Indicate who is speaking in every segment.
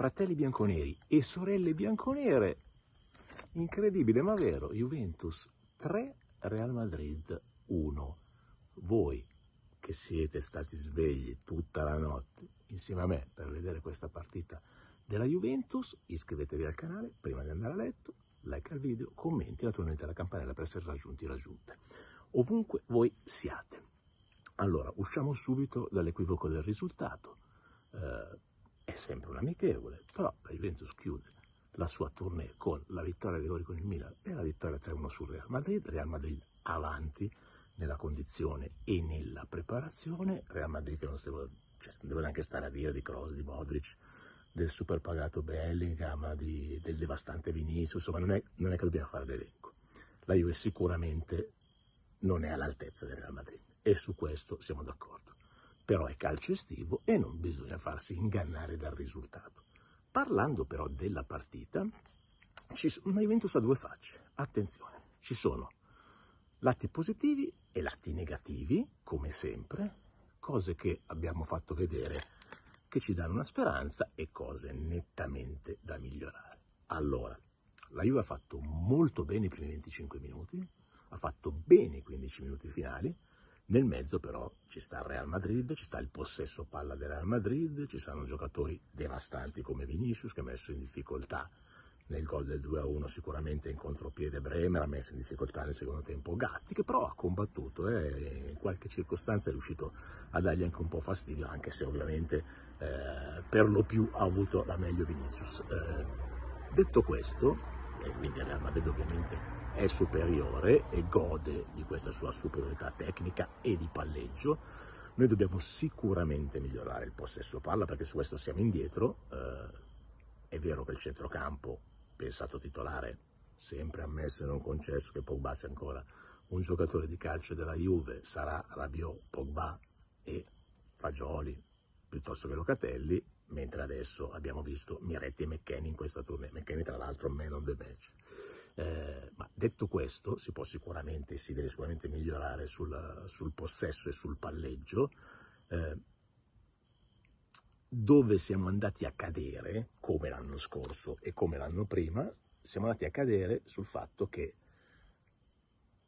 Speaker 1: fratelli bianconeri e sorelle bianconere, incredibile ma vero, Juventus 3, Real Madrid 1. Voi che siete stati svegli tutta la notte insieme a me per vedere questa partita della Juventus, iscrivetevi al canale prima di andare a letto, like al video, commenti, naturalmente la campanella per essere raggiunti e raggiunte, ovunque voi siate. Allora, usciamo subito dall'equivoco del risultato. Eh, sempre un amichevole, però la Juventus chiude la sua tournée con la vittoria di rigori con il Milan e la vittoria 3-1 sul Real Madrid, Real Madrid avanti nella condizione e nella preparazione, Real Madrid che non, vuole, cioè, non deve neanche stare a dire di Kroos, di Modric, del super pagato Bellingham, di, del devastante Vinicius, insomma non è, non è che dobbiamo fare l'elenco. La Juve sicuramente non è all'altezza del Real Madrid e su questo siamo d'accordo. Però è calcio estivo e non bisogna farsi ingannare dal risultato. Parlando però della partita, una Juventus ha due facce. Attenzione, ci sono lati positivi e lati negativi, come sempre, cose che abbiamo fatto vedere che ci danno una speranza e cose nettamente da migliorare. Allora, la Juve ha fatto molto bene i primi 25 minuti, ha fatto bene i 15 minuti finali, nel mezzo però ci sta il Real Madrid, ci sta il possesso palla del Real Madrid, ci sono giocatori devastanti come Vinicius che ha messo in difficoltà nel gol del 2-1 sicuramente in contropiede Bremer, ha messo in difficoltà nel secondo tempo Gatti che però ha combattuto e in qualche circostanza è riuscito a dargli anche un po' fastidio anche se ovviamente eh, per lo più ha avuto la meglio Vinicius. Eh, detto questo, e quindi Real Madrid ovviamente è superiore e gode di questa sua superiorità tecnica e di palleggio, noi dobbiamo sicuramente migliorare il possesso palla perché su questo siamo indietro. Eh, è vero che il centrocampo, pensato titolare, sempre ammesso e non concesso che Pogba sia ancora un giocatore di calcio della Juve, sarà Rabiot, Pogba e Fagioli piuttosto che Locatelli, mentre adesso abbiamo visto Miretti e McKenny in questa tournée. McKenny tra l'altro man of the match. Eh, ma detto questo, si può sicuramente, si deve sicuramente migliorare sul, sul possesso e sul palleggio. Eh, dove siamo andati a cadere, come l'anno scorso e come l'anno prima, siamo andati a cadere sul fatto che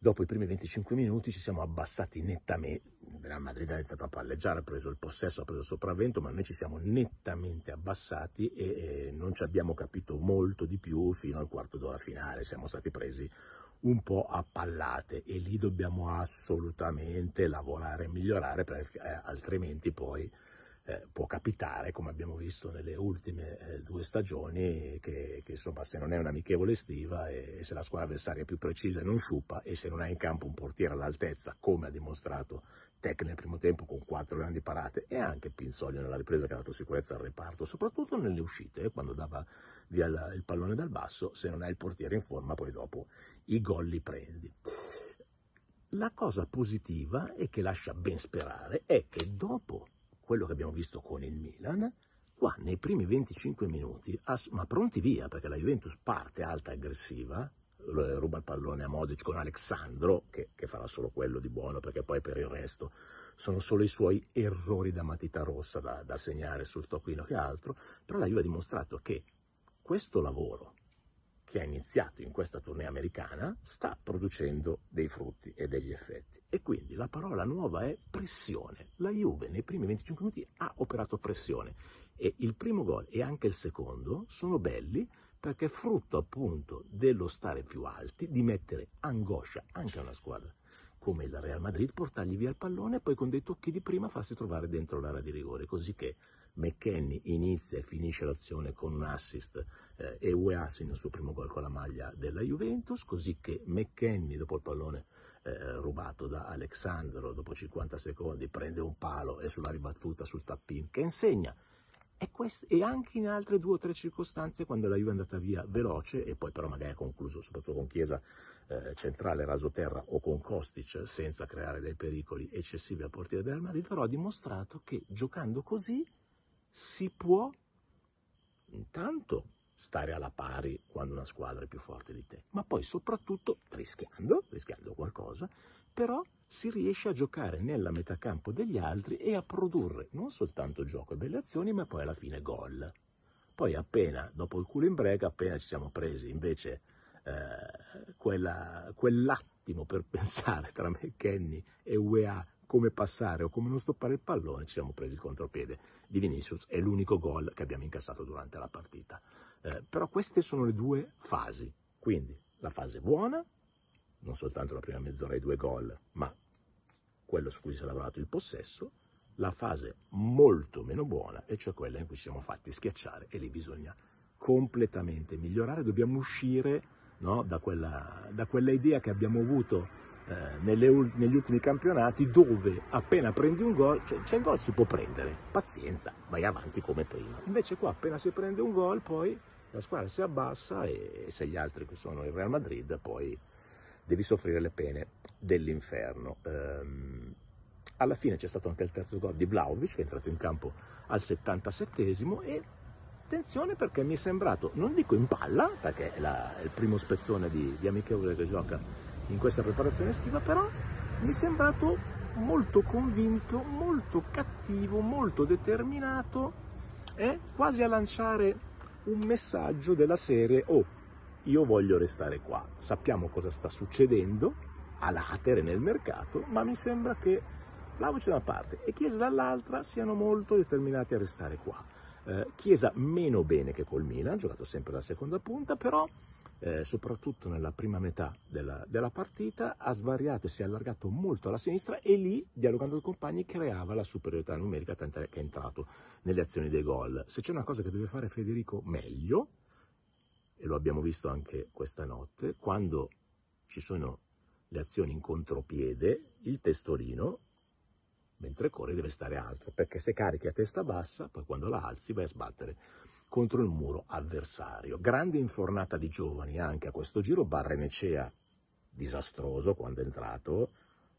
Speaker 1: Dopo i primi 25 minuti ci siamo abbassati nettamente, Real Madrid ha iniziato a palleggiare, ha preso il possesso, ha preso il sopravvento, ma noi ci siamo nettamente abbassati e, non ci abbiamo capito molto di più fino al quarto d'ora finale, siamo stati presi un po' a pallate e lì dobbiamo assolutamente lavorare e migliorare perché eh, altrimenti poi eh, può capitare, come abbiamo visto nelle ultime eh, due stagioni, che, che, insomma se non è un'amichevole estiva e, e, se la squadra avversaria è più precisa non sciupa e se non ha in campo un portiere all'altezza, come ha dimostrato Tec nel primo tempo con quattro grandi parate e anche Pinzoglio nella ripresa che ha dato sicurezza al reparto, soprattutto nelle uscite, eh, quando dava via il, il pallone dal basso, se non hai il portiere in forma poi dopo i gol li prendi. La cosa positiva e che lascia ben sperare è che dopo quello che abbiamo visto con il Milan, qua nei primi 25 minuti, ma pronti via, perché la Juventus parte alta e aggressiva, ruba il pallone a Modic con Alexandro, che, che, farà solo quello di buono, perché poi per il resto sono solo i suoi errori da matita rossa da, da segnare sul tocchino che altro, però la Juve ha dimostrato che questo lavoro che ha iniziato in questa tournée americana sta producendo dei frutti e degli effetti. E quindi la parola nuova è pressione. La Juve nei primi 25 minuti ha operato pressione e il primo gol e anche il secondo sono belli perché frutto appunto dello stare più alti, di mettere angoscia anche a una squadra come il Real Madrid, portargli via il pallone e poi con dei tocchi di prima farsi trovare dentro l'area di rigore, così che McKenny inizia e finisce l'azione con un assist eh, e UEA segna il suo primo gol con la maglia della Juventus, così che McKenny dopo il pallone eh, rubato da Alexandro dopo 50 secondi prende un palo e sulla ribattuta sul tappin che insegna. E, quest- e, anche in altre due o tre circostanze quando la Juve è andata via veloce e poi però magari ha concluso soprattutto con Chiesa eh, centrale rasoterra o con Kostic senza creare dei pericoli eccessivi al portiere del Madrid però ha dimostrato che giocando così si può intanto stare alla pari quando una squadra è più forte di te, ma poi soprattutto rischiando, rischiando qualcosa, però si riesce a giocare nella metà campo degli altri e a produrre non soltanto gioco e belle azioni, ma poi alla fine gol. Poi appena, dopo il cooling break, appena ci siamo presi invece eh, quella, quell'attimo per pensare tra McKenny e UEA come passare o come non stoppare il pallone, ci siamo presi il contropiede di Vinicius, è l'unico gol che abbiamo incassato durante la partita. Eh, però queste sono le due fasi, quindi la fase buona, non soltanto la prima mezz'ora e due gol, ma quello su cui si è lavorato il possesso, la fase molto meno buona, e cioè quella in cui ci siamo fatti schiacciare e lì bisogna completamente migliorare, dobbiamo uscire no, da, quella, da, quella, idea che abbiamo avuto eh, nelle, negli ultimi campionati dove appena prendi un gol, cioè, cioè il gol si può prendere, pazienza, vai avanti come prima. Invece qua appena si prende un gol poi la squadra si abbassa e se gli altri che sono il Real Madrid poi devi soffrire le pene dell'inferno. Ehm, alla fine c'è stato anche il terzo gol di Vlaovic che è entrato in campo al 77esimo e attenzione perché mi è sembrato, non dico in palla, perché è, la, è il primo spezzone di, di amichevole che gioca in questa preparazione estiva, però mi è sembrato molto convinto, molto cattivo, molto determinato e quasi a lanciare un messaggio della serie oh, io voglio restare qua, sappiamo cosa sta succedendo a latere nel mercato, ma mi sembra che Vlaovic da una parte e Chiesa dall'altra siano molto determinati a restare qua. Eh, Chiesa meno bene che col Milan, ha giocato sempre la seconda punta, però eh, soprattutto nella prima metà della, della, partita ha svariato e si è allargato molto alla sinistra e lì, dialogando con i compagni, creava la superiorità numerica, tanto che è entrato nelle azioni dei gol. Se c'è una cosa che deve fare Federico meglio, e lo abbiamo visto anche questa notte, quando ci sono le azioni in contropiede, il testolino mentre corri deve stare alto, perché se carichi a testa bassa, poi quando la alzi vai a sbattere contro il muro avversario. Grande infornata di giovani anche a questo giro, Barrenecea disastroso quando è entrato,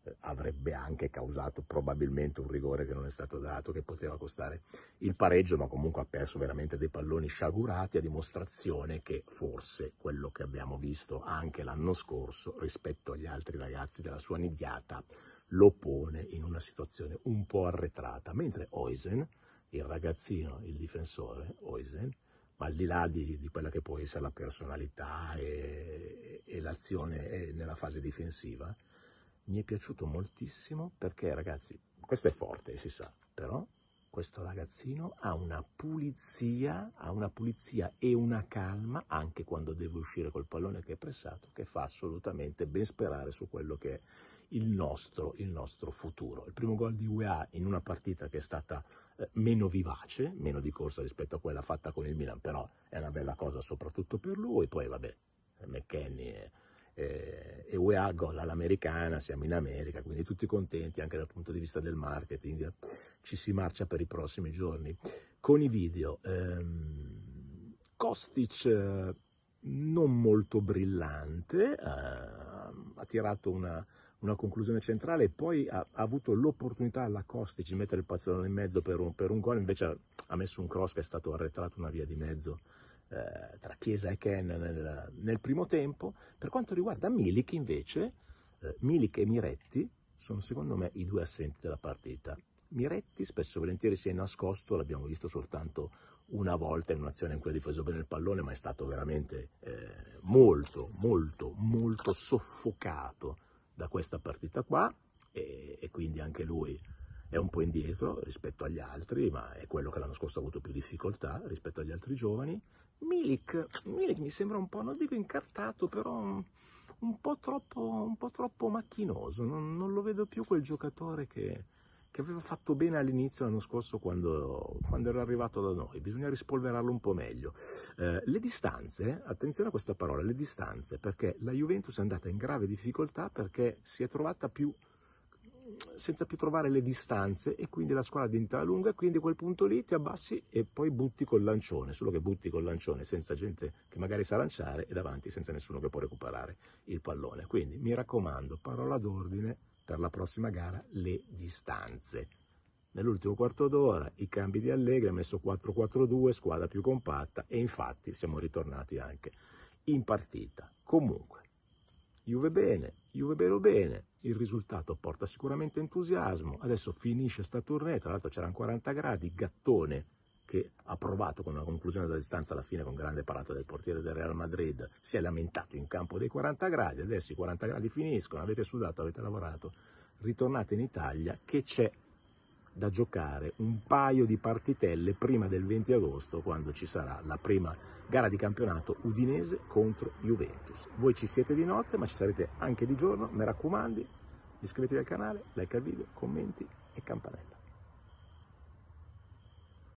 Speaker 1: eh, avrebbe anche causato probabilmente un rigore che non è stato dato, che poteva costare il pareggio, ma comunque ha perso veramente dei palloni sciagurati a dimostrazione che forse quello che abbiamo visto anche l'anno scorso rispetto agli altri ragazzi della sua nidiata lo pone in una situazione un po' arretrata, mentre Oisen, il ragazzino, il difensore, Oisen, ma al di là di, di quella che può essere la personalità e, e l'azione nella fase difensiva, mi è piaciuto moltissimo perché ragazzi, questo è forte, si sa, però questo ragazzino ha una pulizia, ha una pulizia e una calma anche quando deve uscire col pallone che è pressato, che fa assolutamente ben sperare su quello che è il nostro, il nostro futuro. Il primo gol di UEA in una partita che è stata eh, meno vivace, meno di corsa rispetto a quella fatta con il Milan, però è una bella cosa soprattutto per lui. Poi vabbè, McKenny e, e, e UEA gol all'americana, siamo in America, quindi tutti contenti anche dal punto di vista del marketing, ci si marcia per i prossimi giorni. Con i video, ehm, Kostic eh, non molto brillante, eh, ha tirato una una conclusione centrale e poi ha, ha avuto l'opportunità alla Costi di mettere il pazzolone in mezzo per un, per un gol, invece ha, ha, messo un cross che è stato arretrato una via di mezzo eh, tra Chiesa e Ken nel, nel, primo tempo. Per quanto riguarda Milik invece, eh, Milik e Miretti sono secondo me i due assenti della partita. Miretti spesso e volentieri si è nascosto, l'abbiamo visto soltanto una volta in un'azione in cui ha difeso bene il pallone, ma è stato veramente eh, molto, molto, molto soffocato da questa partita qua e, e, quindi anche lui è un po' indietro rispetto agli altri, ma è quello che l'anno scorso ha avuto più difficoltà rispetto agli altri giovani. Milik, Milik mi sembra un po', non dico incartato, però un, un, po, troppo, un po' troppo macchinoso, non, non lo vedo più quel giocatore che, che aveva fatto bene all'inizio l'anno scorso quando, quando, era arrivato da noi, bisogna rispolverarlo un po' meglio. Eh, le distanze, attenzione a questa parola, le distanze, perché la Juventus è andata in grave difficoltà perché si è trovata più senza più trovare le distanze e quindi la squadra diventa lunga e quindi quel punto lì ti abbassi e poi butti col lancione, solo che butti col lancione senza gente che magari sa lanciare e davanti senza nessuno che può recuperare il pallone. Quindi mi raccomando, parola d'ordine, per la prossima gara le distanze. Nell'ultimo quarto d'ora i cambi di Allegri ha messo 4-4-2, squadra più compatta e infatti siamo ritornati anche in partita. Comunque, Juve bene, Juve vero bene, il risultato porta sicuramente entusiasmo, adesso finisce sta tournée, tra l'altro c'erano 40 gradi, Gattone che ha provato con una conclusione da distanza alla fine con grande parata del portiere del Real Madrid, si è lamentato in campo dei 40 gradi, adesso i 40 gradi finiscono, avete sudato, avete lavorato, ritornate in Italia che c'è da giocare un paio di partitelle prima del 20 agosto quando ci sarà la prima gara di campionato Udinese contro Juventus. Voi ci siete di notte ma ci sarete anche di giorno, mi raccomando, iscrivetevi al canale, like al video, commenti e campanella.